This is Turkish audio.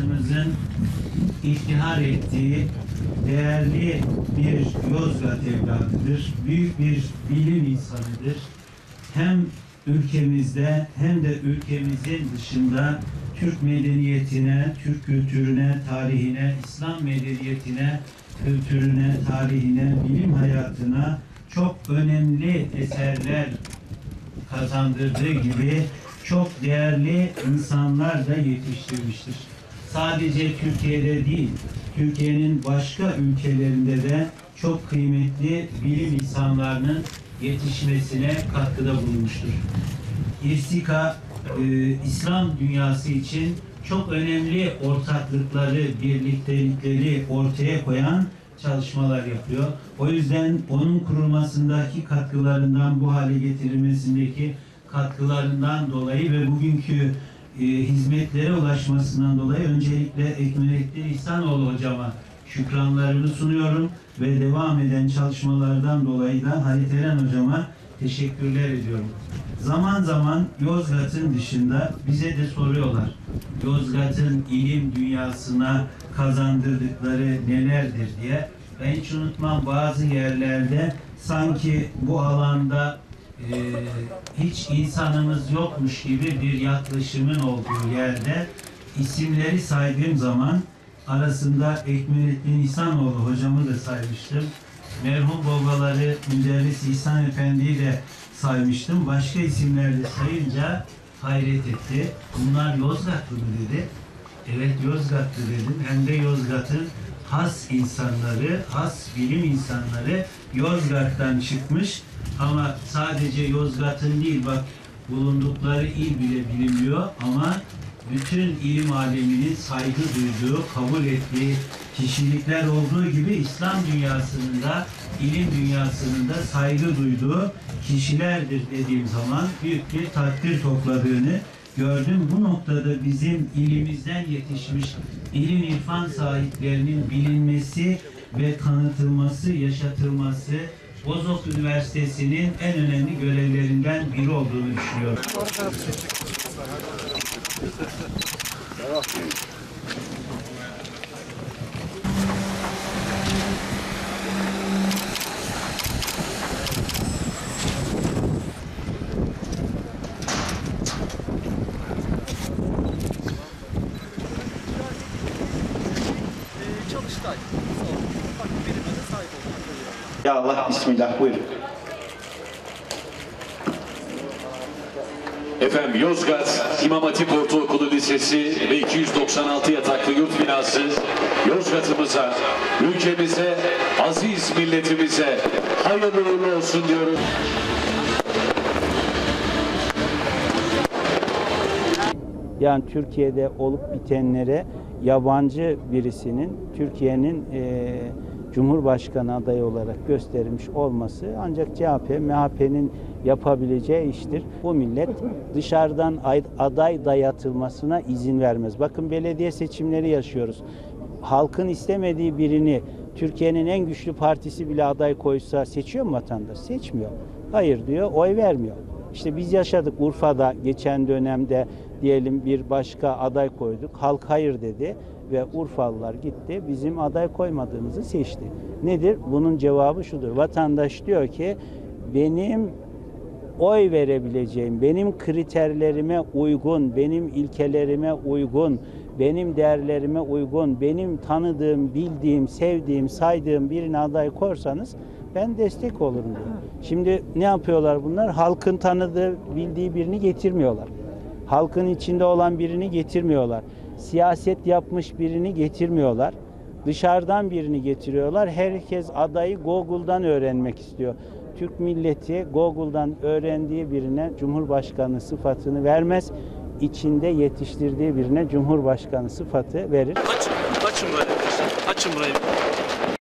Cumhurbaşkanımızın iftihar ettiği değerli bir Yozgat evladıdır. Büyük bir bilim insanıdır. Hem ülkemizde hem de ülkemizin dışında Türk medeniyetine, Türk kültürüne, tarihine, İslam medeniyetine, kültürüne, tarihine, bilim hayatına çok önemli eserler kazandırdığı gibi çok değerli insanlar da yetiştirmiştir. Sadece Türkiye'de değil, Türkiye'nin başka ülkelerinde de çok kıymetli bilim insanlarının yetişmesine katkıda bulunmuştur. İrsika e, İslam dünyası için çok önemli ortaklıkları, birliktelikleri ortaya koyan çalışmalar yapıyor. O yüzden onun kurulmasındaki katkılarından, bu hale getirilmesindeki katkılarından dolayı ve bugünkü e, hizmetlere ulaşmasından dolayı öncelikle Ekmelettin İhsanoğlu hocama şükranlarımı sunuyorum ve devam eden çalışmalardan dolayı da Halit Eren hocama teşekkürler ediyorum. Zaman zaman Yozgat'ın dışında bize de soruyorlar. Yozgat'ın ilim dünyasına kazandırdıkları nelerdir diye. Ben hiç unutmam bazı yerlerde sanki bu alanda e, hiç insanımız yokmuş gibi bir yaklaşımın olduğu yerde isimleri saydığım zaman arasında Ekmelettin İhsanoğlu hocamı da saymıştım. Merhum babaları Müderris İhsan Efendi'yi de saymıştım. Başka isimler de sayınca hayret etti. Bunlar Yozgatlı mı dedi. Evet Yozgatlı dedim. Hem de Yozgat'ın has insanları, has bilim insanları Yozgat'tan çıkmış. Ama sadece Yozgat'ın değil bak bulundukları il bile bilinmiyor ama bütün ilim aleminin saygı duyduğu, kabul ettiği kişilikler olduğu gibi İslam dünyasının da, ilim dünyasının da saygı duyduğu kişilerdir dediğim zaman büyük bir takdir topladığını gördüm. Bu noktada bizim ilimizden yetişmiş ilim irfan sahiplerinin bilinmesi ve tanıtılması, yaşatılması Bozok Üniversitesi'nin en önemli görevlerinden biri olduğunu düşünüyorum. Ee, Çalıştay. Farklı birimlere sahip olmak. Ya Allah Bismillah buyurun. Efendim Yozgat İmam Hatip Ortaokulu Lisesi ve 296 yataklı yurt binası Yozgat'ımıza, ülkemize, aziz milletimize hayırlı uğurlu olsun diyorum. Yani Türkiye'de olup bitenlere yabancı birisinin Türkiye'nin eee, Cumhurbaşkanı adayı olarak gösterilmiş olması ancak CHP, MHP'nin yapabileceği iştir. Bu millet dışarıdan ay- aday dayatılmasına izin vermez. Bakın belediye seçimleri yaşıyoruz. Halkın istemediği birini Türkiye'nin en güçlü partisi bile aday koysa seçiyor mu vatandaş? Seçmiyor. Hayır diyor, oy vermiyor. İşte biz yaşadık Urfa'da geçen dönemde diyelim bir başka aday koyduk. Halk hayır dedi ve Urfalılar gitti bizim aday koymadığımızı seçti. Nedir? Bunun cevabı şudur. Vatandaş diyor ki benim oy verebileceğim, benim kriterlerime uygun, benim ilkelerime uygun, benim değerlerime uygun, benim tanıdığım, bildiğim, sevdiğim, saydığım birine aday korsanız ben destek olurum diyor. Şimdi ne yapıyorlar bunlar? Halkın tanıdığı, bildiği birini getirmiyorlar. Halkın içinde olan birini getirmiyorlar. Siyaset yapmış birini getirmiyorlar. Dışarıdan birini getiriyorlar. Herkes adayı Google'dan öğrenmek istiyor. Türk milleti Google'dan öğrendiği birine Cumhurbaşkanı sıfatını vermez. İçinde yetiştirdiği birine Cumhurbaşkanı sıfatı verir. Açın, açın böyle. Açın burayı.